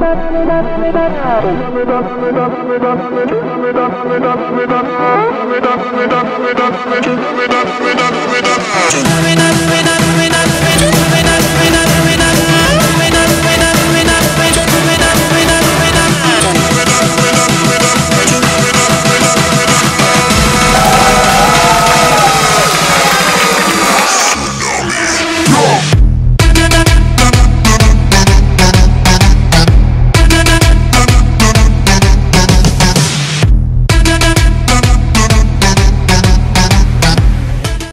You.